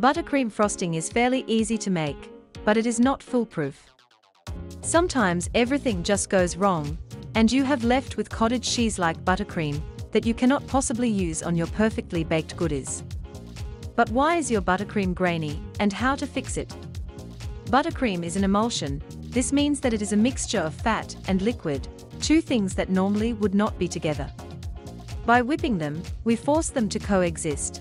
Buttercream frosting is fairly easy to make, but it is not foolproof. Sometimes everything just goes wrong, and you have left with cottage cheese-like buttercream that you cannot possibly use on your perfectly baked goodies. But why is your buttercream grainy, and how to fix it? Buttercream is an emulsion, this means that it is a mixture of fat and liquid, two things that normally would not be together. By whipping them, we force them to coexist.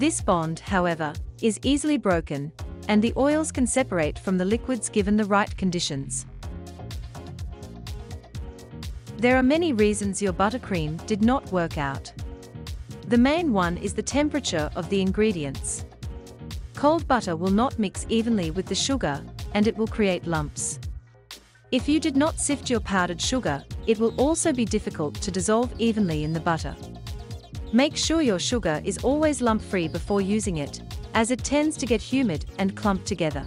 This bond, however, is easily broken, and the oils can separate from the liquids given the right conditions. There are many reasons your buttercream did not work out. The main one is the temperature of the ingredients. Cold butter will not mix evenly with the sugar, and it will create lumps. If you did not sift your powdered sugar, it will also be difficult to dissolve evenly in the butter. Make sure your sugar is always lump-free before using it, as it tends to get humid and clump together.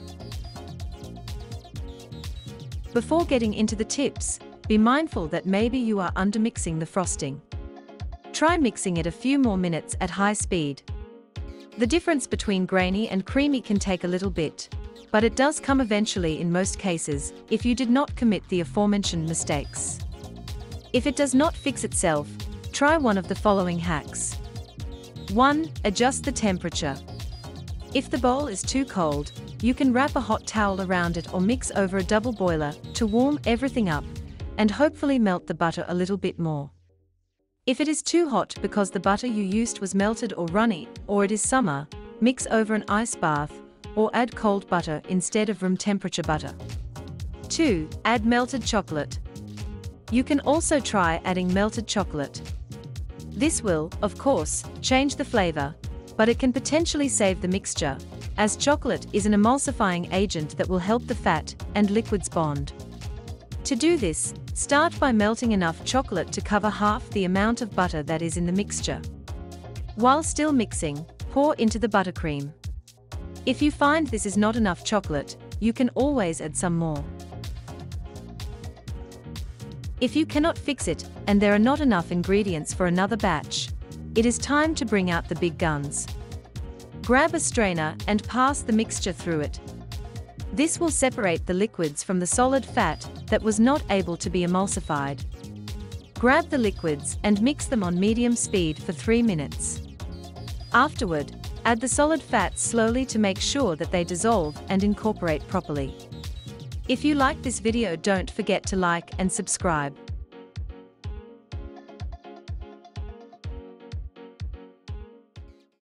Before getting into the tips, be mindful that maybe you are undermixing the frosting. Try mixing it a few more minutes at high speed. The difference between grainy and creamy can take a little bit, but it does come eventually in most cases if you did not commit the aforementioned mistakes. If it does not fix itself, try one of the following hacks. 1. Adjust the temperature. If the bowl is too cold, you can wrap a hot towel around it or mix over a double boiler to warm everything up and hopefully melt the butter a little bit more. If it is too hot because the butter you used was melted or runny, or it is summer, mix over an ice bath, or add cold butter instead of room temperature butter. 2. Add melted chocolate. You can also try adding melted chocolate. This will, of course, change the flavor, but it can potentially save the mixture, as chocolate is an emulsifying agent that will help the fat and liquids bond. To do this, start by melting enough chocolate to cover half the amount of butter that is in the mixture. While still mixing, pour into the buttercream. If you find this is not enough chocolate, you can always add some more. If you cannot fix it, and there are not enough ingredients for another batch, it is time to bring out the big guns. Grab a strainer and pass the mixture through it, this will separate the liquids from the solid fat that was not able to be emulsified. Grab the liquids and mix them on medium speed for 3 minutes. Afterward, add the solid fat slowly to make sure that they dissolve and incorporate properly. If you like this video don't forget to like and subscribe.